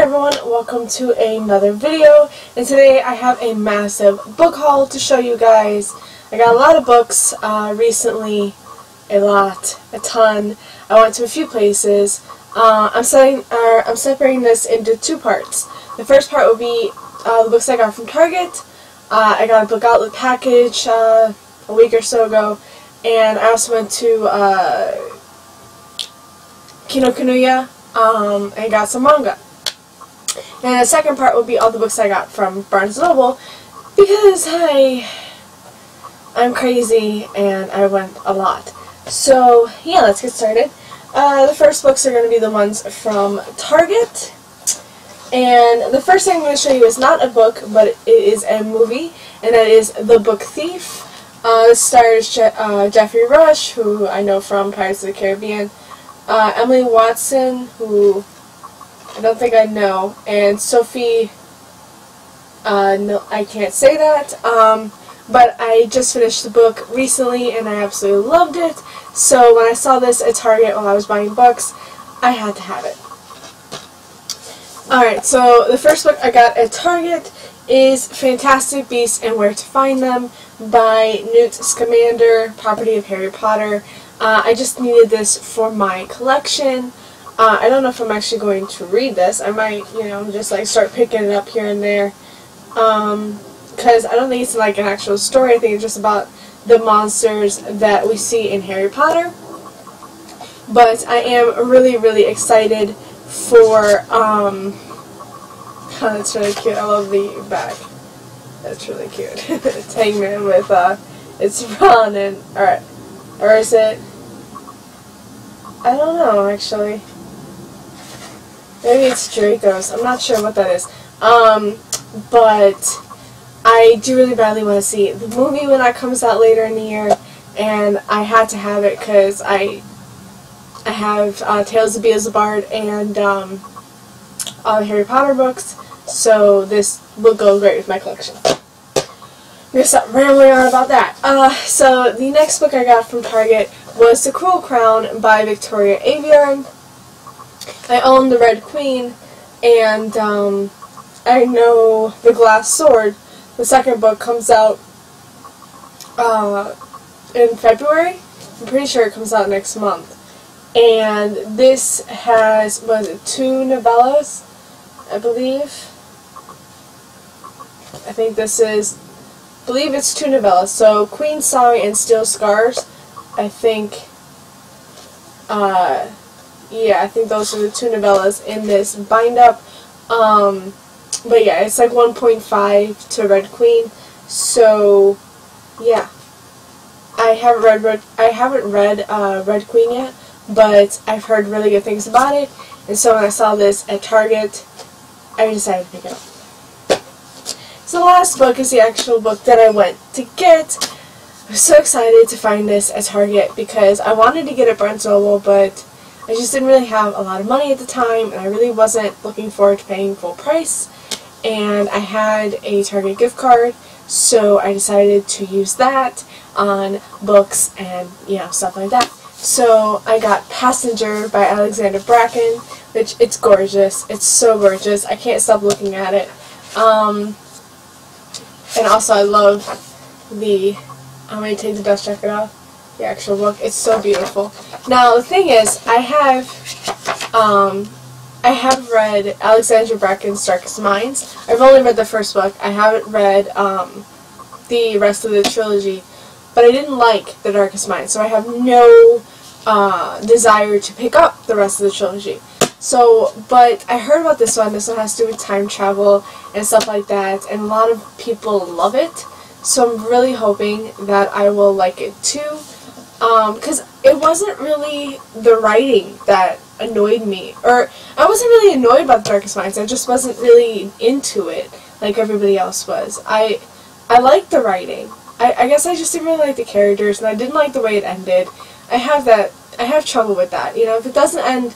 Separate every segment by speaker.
Speaker 1: Hi everyone, welcome to another video, and today I have a massive book haul to show you guys. I got a lot of books uh, recently, a lot, a ton. I went to a few places. Uh, I'm setting, uh, I'm separating this into two parts. The first part will be uh, the books I got from Target. Uh, I got a book outlet package uh, a week or so ago, and I also went to Kinokuniya um, and got some manga. And the second part will be all the books I got from Barnes & Noble because I, I'm crazy and I went a lot. So, yeah, let's get started. Uh, the first books are going to be the ones from Target. And the first thing I'm going to show you is not a book, but it is a movie, and that is The Book Thief. Uh, this stars Je uh, Geoffrey Rush, who I know from Pirates of the Caribbean, uh, Emily Watson, who I don't think I know, and Sophie, uh, no, I can't say that, um, but I just finished the book recently and I absolutely loved it, so when I saw this at Target while I was buying books, I had to have it. Alright, so the first book I got at Target is Fantastic Beasts and Where to Find Them by Newt Scamander, property of Harry Potter. Uh, I just needed this for my collection. Uh, I don't know if I'm actually going to read this. I might, you know, just like start picking it up here and there. Because um, I don't think it's like an actual story. I think it's just about the monsters that we see in Harry Potter. But I am really, really excited for, um, oh, that's really cute. I love the back. That's really cute. it's Hangman with, uh, it's Ron and, alright, or is it, I don't know, actually. Maybe it's Draco's. I'm not sure what that is. Um, but I do really badly want to see the movie when that comes out later in the year, and I had to have it because I I have uh, Tales of Beedle the Bard and um, all the Harry Potter books, so this will go great with my collection. I'm going to stop rambling on about that. Uh, so the next book I got from Target was The Cruel Crown by Victoria Aveyard. I own The Red Queen, and um, I know The Glass Sword. The second book comes out uh, in February. I'm pretty sure it comes out next month. And this has, was it, two novellas, I believe. I think this is, I believe it's two novellas. So Queen Song and Steel Scars, I think, uh, yeah, I think those are the two novellas in this bind up. Um, but yeah, it's like 1.5 to Red Queen. So, yeah. I haven't read Red, I haven't read uh, Red Queen yet, but I've heard really good things about it. And so when I saw this at Target, I decided to pick it up. So the last book is the actual book that I went to get. I was so excited to find this at Target because I wanted to get it Barnes Noble, but I just didn't really have a lot of money at the time, and I really wasn't looking forward to paying full price. And I had a Target gift card, so I decided to use that on books and, you know, stuff like that. So I got Passenger by Alexandra Bracken, which it's gorgeous. It's so gorgeous. I can't stop looking at it. Um, and also I love the, I'm going to take the dust jacket off the actual book. It's so beautiful. Now the thing is, I have, um, I have read Alexandra Bracken's Darkest Minds. I've only read the first book. I haven't read um, the rest of the trilogy, but I didn't like The Darkest Minds, so I have no uh, desire to pick up the rest of the trilogy. So, but I heard about this one. This one has to do with time travel and stuff like that, and a lot of people love it. So I'm really hoping that I will like it too because um, it wasn't really the writing that annoyed me, or I wasn't really annoyed about the Darkest Minds. I just wasn't really into it like everybody else was. I I liked the writing. I, I guess I just didn't really like the characters, and I didn't like the way it ended. I have that. I have trouble with that. You know, if it doesn't end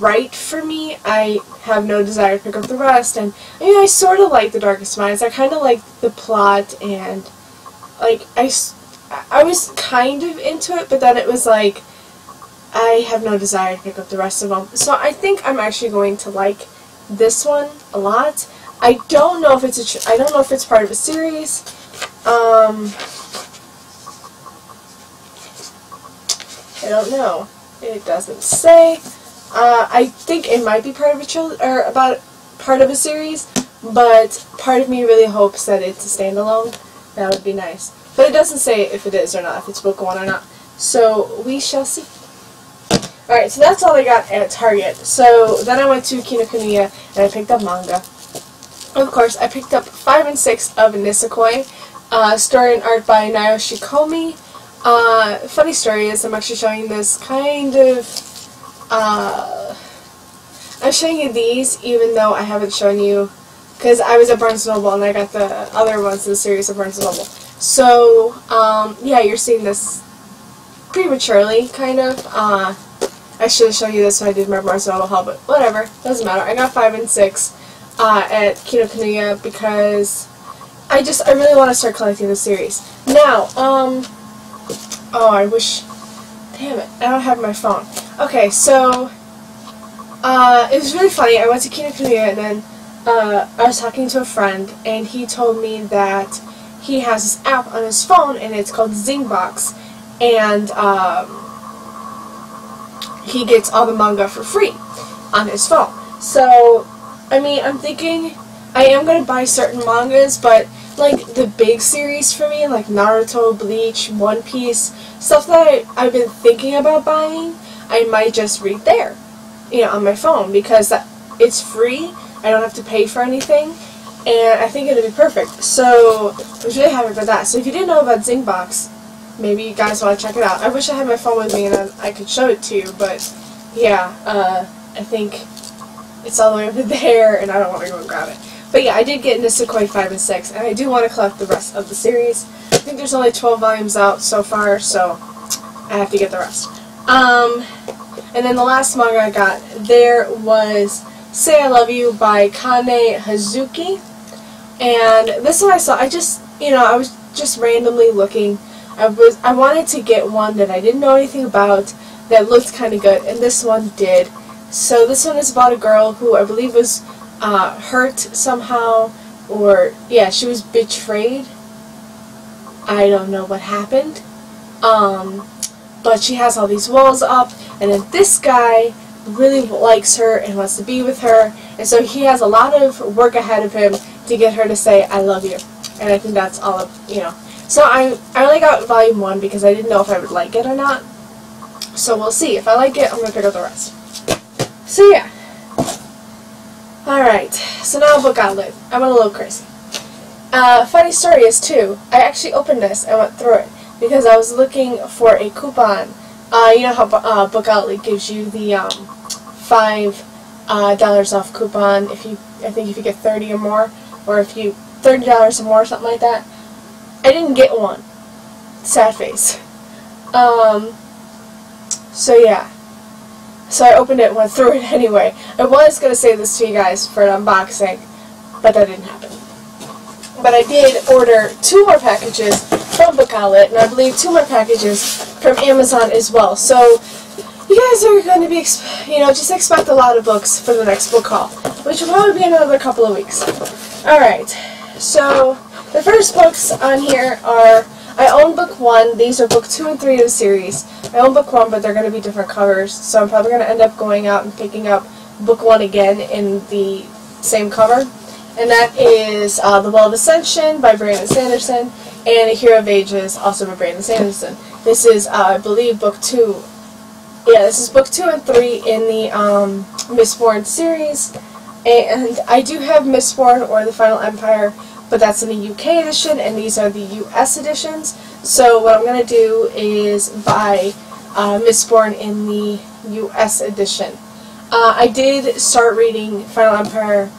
Speaker 1: right for me, I have no desire to pick up the rest. And I mean, I sort of like the Darkest Minds. I kind of like the plot and like I I was kind of into it, but then it was like, I have no desire to pick up the rest of them. So I think I'm actually going to like this one a lot. I don't know if it's a I don't know if it's part of a series. Um, I don't know. It doesn't say. Uh, I think it might be part of a trilogy or about part of a series, but part of me really hopes that it's a standalone. That would be nice. But it doesn't say if it is or not, if it's book one or not. So we shall see. Alright, so that's all I got at Target. So then I went to Kinokuniya and I picked up manga. Of course, I picked up 5 and 6 of Nisekoi, uh, story and art by Naoshi Komi. Uh, funny story is I'm actually showing this kind of, uh, I'm showing you these even though I haven't shown you, because I was at Barnes & Noble and I got the other ones in the series of Barnes & Noble. So, um, yeah, you're seeing this prematurely, kind of. Uh, I should have shown you this when I did my Barnes & haul, but whatever, doesn't matter. I got 5 and 6 uh, at Kinokuniya because I just, I really want to start collecting the series. Now, um, oh, I wish, damn it, I don't have my phone. Okay, so, uh, it was really funny. I went to Kinokuniya and then uh, I was talking to a friend and he told me that he has this app on his phone and it's called Zingbox and um, he gets all the manga for free on his phone. So, I mean, I'm thinking I am going to buy certain mangas, but like the big series for me, like Naruto, Bleach, One Piece, stuff that I, I've been thinking about buying, I might just read there, you know, on my phone because that, it's free. I don't have to pay for anything, and I think it'll be perfect. So I was really happy about that. So if you didn't know about Zingbox, maybe you guys want to check it out. I wish I had my phone with me and I, could show it to you, but yeah, uh, I think it's all the way over there, and I don't want to go and grab it. But yeah, I did get Nisekoi 5 and 6, and I do want to collect the rest of the series. I think there's only 12 volumes out so far, so I have to get the rest. Um, and then the last manga I got there was Say I Love You by Kanae Hazuki. And this one I saw, I just, you know, I was just randomly looking. I was, I wanted to get one that I didn't know anything about that looked kind of good, and this one did. So this one is about a girl who I believe was uh, hurt somehow, or yeah, she was betrayed. I don't know what happened. Um, but she has all these walls up, and then this guy really likes her and wants to be with her, and so he has a lot of work ahead of him to get her to say "I love you," and I think that's all of you know. So I I only got volume one because I didn't know if I would like it or not. So we'll see. If I like it, I'm gonna pick up the rest. So yeah. Alright, so now book outlet. I went a little crazy. Uh, funny story is too, I actually opened this and went through it because I was looking for a coupon. Uh, you know how uh, Book Outlet gives you the um, five uh, dollars off coupon if you, I think if you get thirty or more, or if you thirty dollars or more, or something like that. I didn't get one. Sad face. Um, so yeah. So I opened it and went through it anyway. I was going to say this to you guys for an unboxing, but that didn't happen. But I did order two more packages from Book Outlet, and I believe two more packages from Amazon as well. So you guys are going to be, you know, just expect a lot of books for the next book haul, which will probably be another couple of weeks. Alright, so the first books on here are, I own book one, these are book two and three of the series. I own book one, but they're going to be different covers, so I'm probably going to end up going out and picking up book one again in the same cover. And that is uh, The Well of Ascension by Brandon Sanderson, and A Hero of Ages, also by Brandon Sanderson. This is, uh, I believe, book two. Yeah, this is book two and three in the um, Mistborn series. And I do have Mistborn or The Final Empire, but that's in the UK edition, and these are the US editions. So what I'm going to do is buy uh, Mistborn in the US edition. Uh, I did start reading Final Empire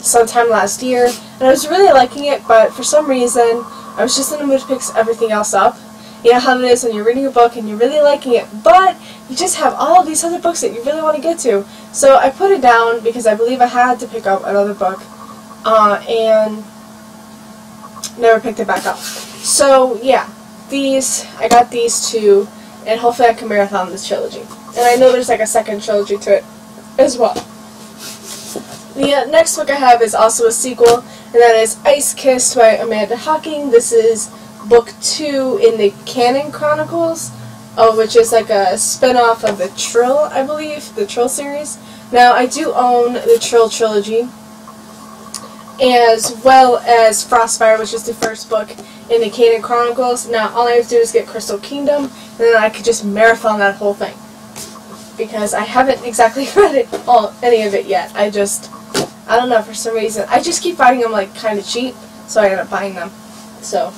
Speaker 1: sometime last year, and I was really liking it, but for some reason, I was just in the mood to pick everything else up. You know how it is when you're reading a book and you're really liking it, but you just have all of these other books that you really want to get to. So I put it down because I believe I had to pick up another book, uh, and never picked it back up. So yeah, these, I got these two, and hopefully I can marathon this trilogy. And I know there's like a second trilogy to it as well. The uh, next book I have is also a sequel, and that is Ice Kissed by Amanda Hocking. This is book two in the Kanin Chronicles, uh, which is like a spin-off of the Trylle, I believe, the Trylle series. Now, I do own the Trylle trilogy, as well as Frostfire, which is the first book in the Kanin Chronicles. Now, all I have to do is get Crystal Kingdom, and then I could just marathon that whole thing. Because I haven't exactly read it all, any of it yet. I just I don't know, for some reason. I just keep finding them, like, kind of cheap, so I end up buying them. So,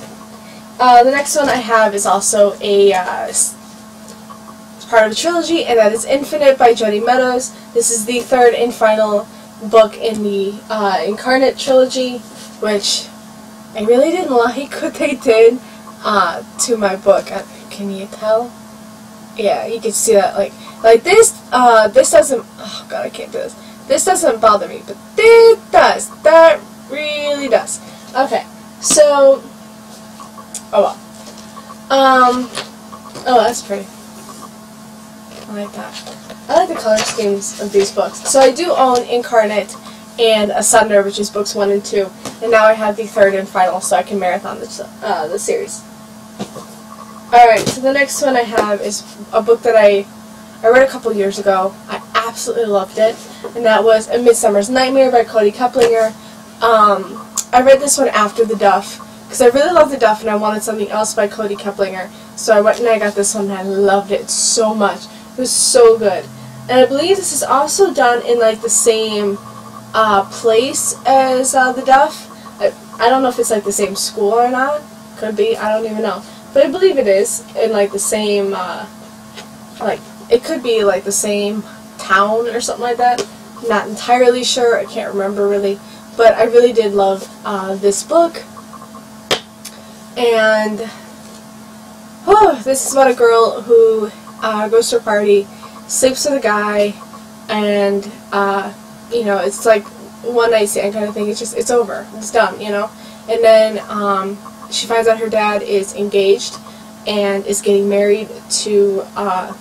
Speaker 1: uh, the next one I have is also a uh, part of a trilogy, and that is Infinite by Jodi Meadows. This is the third and final book in the uh, Incarnate trilogy, which I really didn't like what they did uh, to my book. Uh, can you tell? Yeah, you can see that, like, like this, uh, this doesn't, oh god, I can't do this. This doesn't bother me, but this does. That really does. Okay, so, oh well. Um, oh, that's pretty. I like that. I like the color schemes of these books. So I do own Incarnate and Asunder, which is books one and two, and now I have the third and final, so I can marathon the uh, the series. All right, so the next one I have is a book that I I read a couple years ago. I absolutely loved it, and that was A Midsummer's Nightmare by Cody Keplinger. Um, I read this one after The Duff, because I really loved The Duff and I wanted something else by Cody Keplinger, so I went and I got this one and I loved it so much. It was so good. And I believe this is also done in like the same uh, place as uh, The Duff. I, I don't know if it's like the same school or not. Could be, I don't even know. But I believe it is in like the same, uh, like, it could be like the same town or something like that. Not entirely sure. I can't remember really. But I really did love uh, this book. And oh, this is about a girl who uh, goes to a party, sleeps with a guy, and uh, you know it's like one night stand kind of thing. It's just it's over. It's done. You know. And then um, she finds out her dad is engaged and is getting married to uh,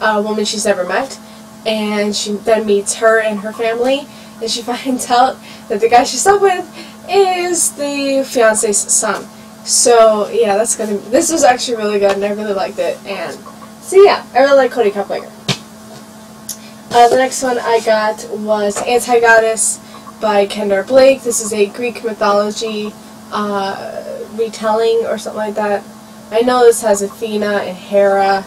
Speaker 1: a woman she's never met, and she then meets her and her family, and she finds out that the guy she slept with is the fiance's son. So yeah, that's gonna. This was actually really good, and I really liked it. And so yeah, I really like Cody Keplinger. Uh, the next one I got was Anti-Goddess by Kendare Blake. This is a Greek mythology uh, retelling or something like that. I know this has Athena and Hera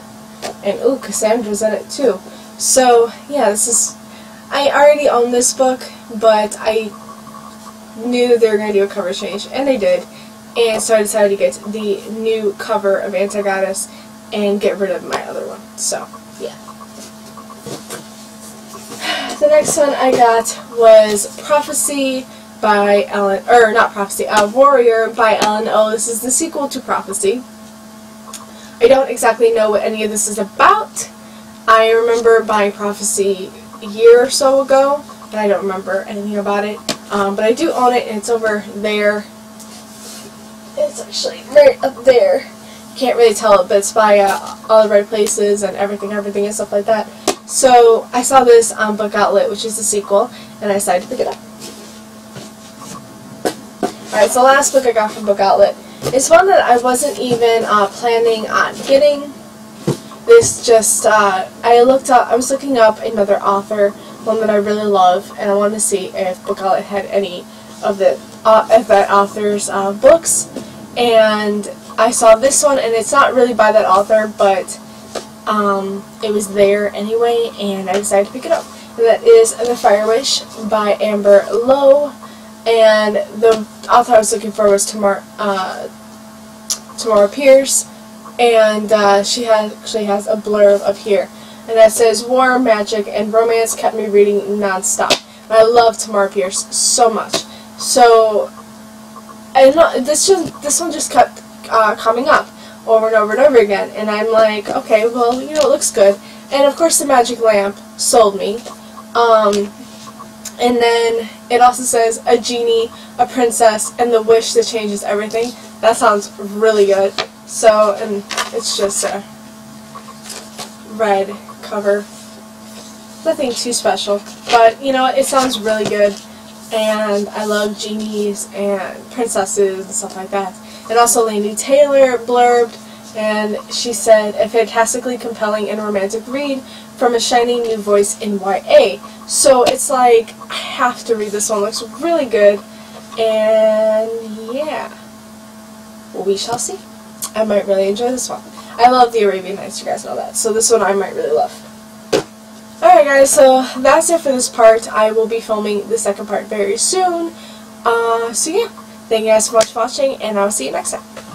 Speaker 1: and ooh, Cassandra's in it too. So, yeah, this is... I already own this book, but I knew they were going to do a cover change, and they did. And so I decided to get the new cover of Anti-Goddess and get rid of my other one. So, yeah. The next one I got was Prophecy by Ellen, or not Prophecy, uh, Warrior by Ellen O. This is the sequel to Prophecy. I don't exactly know what any of this is about. I remember buying Prophecy a year or so ago, and I don't remember anything about it. Um, but I do own it, and it's over there. It's actually right up there. Can't really tell it, but it's by uh, all the right places and everything, everything, and stuff like that. So I saw this on Book Outlet, which is the sequel, and I decided to pick it up. Alright, so the last book I got from Book Outlet it's one that I wasn't even uh, planning on getting. This just, uh, I looked up, I was looking up another author, one that I really love, and I wanted to see if Book Outlet had any of the uh, of that author's uh, books. And I saw this one, and it's not really by that author, but um, it was there anyway, and I decided to pick it up. That is The Fire Wish by Amber Lowe. And the author I was looking for was Tamar, uh, Tamora Pierce, and uh, she has, actually has a blurb up here. And that says, War, magic, and romance kept me reading nonstop. And I love Tamora Pierce so much. So, I know, this, just, this one just kept uh, coming up over and over and over again. And I'm like, okay, well, you know, it looks good. And of course the magic lamp sold me. Um, and then it also says a genie, a princess, and the wish that changes everything. That sounds really good. So, and it's just a red cover. nothing too special. But, you know, it sounds really good. And I love genies and princesses and stuff like that. And also Laini Taylor blurbed, and she said, a fantastically compelling and romantic read from a shining new voice in YA. So it's like, I have to read this one. Looks really good. And yeah, we shall see. I might really enjoy this one. I love the Arabian Nights, you guys know that. So this one I might really love. Guys, so that's it for this part. I will be filming the second part very soon. Uh, so yeah, thank you guys so much for watching, and I'll see you next time.